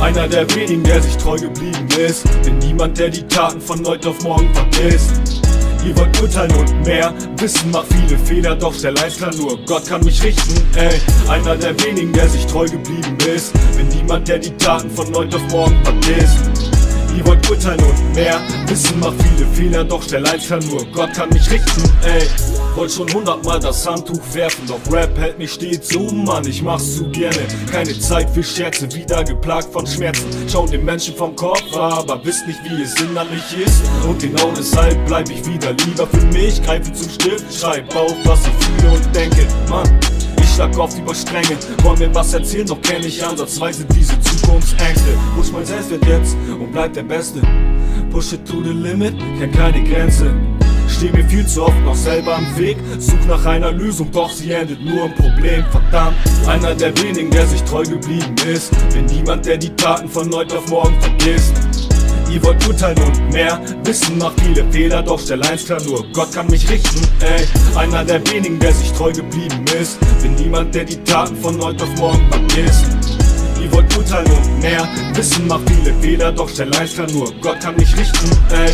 Einer der wenigen, der sich treu geblieben ist. Denn niemand, der die Taten von heute auf morgen vergisst Ihr wollt urteilen und mehr Wissen. Macht viele Fehler, doch eins klar nur. Gott kann mich richten, ey. Einer der wenigen, der sich treu geblieben ist. Wenn niemand, der die Taten von heute auf morgen vergisst. Ihr wollt urteilen und mehr Wissen. Macht viele Fehler, doch eins klar nur. Gott kann mich richten, ey Wollt schon hundertmal das Handtuch werfen, doch Rap hält mich stets so, Mann, ich mach's zu gerne. Keine Zeit für Scherze, wieder geplagt von Schmerzen. Schau den Menschen vom Kopf, aber wisst nicht, wie es innerlich ist. Und genau deshalb bleib ich wieder lieber für mich. Greife zum Stift, schreib auf, was ich fühle und denke, Mann. Ich schlag oft über Stränge, wollen mir was erzählen, doch kenn ich ansatzweise diese Zukunftsängste. Push mein Selbstwert jetzt und bleib der Beste. Push it to the limit, kenn keine Grenze. Steh mir viel zu oft noch selber am Weg. Such nach einer Lösung, doch sie endet nur im Problem. Verdammt, einer der wenigen, der sich treu geblieben ist. Bin niemand, der die Taten von heute auf morgen vergisst. Ihr wollt urteilen und mehr Wissen macht viele Fehler, doch stell eins klar nur Gott kann mich richten, ey. Einer der wenigen, der sich treu geblieben ist. Bin niemand, der die Taten von heute auf morgen vergisst. Ihr wollt urteilen und mehr Wissen macht viele Fehler, doch stell eins klar nur Gott kann mich richten, ey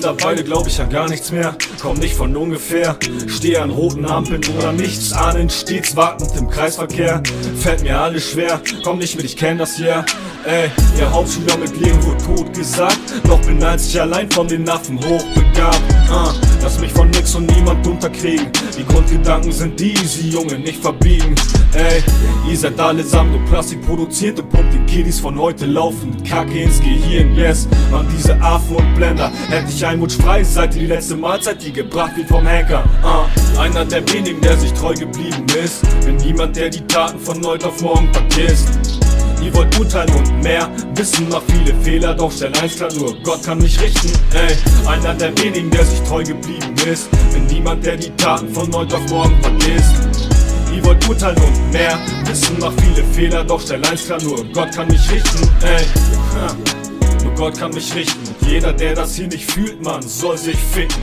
Mittlerweile glaub ich an gar nichts mehr, komm nicht von ungefähr. Steh an roten Ampeln oder nichts ahnen, stets wartend im Kreisverkehr. Fällt mir alles schwer, komm nicht mit, ich kenn das ja. Ey, ihr Hauptschüler mit Leben wurde tot gesagt, doch bin ich allein von den Affen hochbegabt. Uh, lass mich von nix und niemand unterkriegen. Die Grundgedanken sind diese Junge, nicht verbiegen. Ey, ihr seid allesamt nur Plastik produziert und pumpt den Kiddies von heute laufen. Kacke ins Gehirn, yes. Man, diese Affen und Blender, hätte ich ein Wunsch frei, seit die letzte Mahlzeit, die gebracht wird vom Hacker. Uh, einer der wenigen, der sich treu geblieben ist. Bin niemand, der die Taten von heute auf morgen vergisst. Ihr wollt urteilen und mehr Wissen macht viele Fehler, doch stell eins klar nur Gott kann mich richten, ey Einer der wenigen, der sich treu geblieben ist Bin niemand, der die Taten von heute auf morgen vergisst Ihr wollt urteilen und mehr Wissen. Macht viele Fehler, doch stell eins klar nur Gott kann mich richten, ey. Nur Gott kann mich richten. Jeder, der das hier nicht fühlt, man soll sich ficken